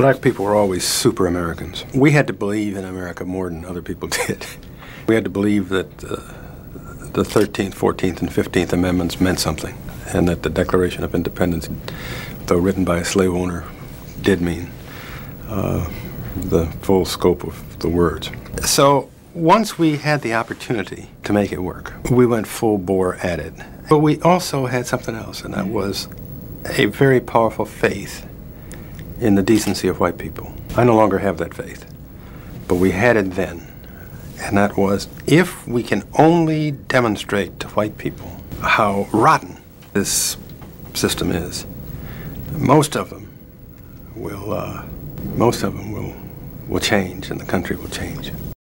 Black people were always super Americans. We had to believe in America more than other people did. We had to believe that uh, the 13th, 14th, and 15th Amendments meant something, and that the Declaration of Independence, though written by a slave owner, did mean uh, the full scope of the words. So once we had the opportunity to make it work, we went full bore at it. But we also had something else, and that was a very powerful faith in the decency of white people. I no longer have that faith, but we had it then. And that was if we can only demonstrate to white people how rotten this system is, most of them will, uh, most of them will, will change and the country will change.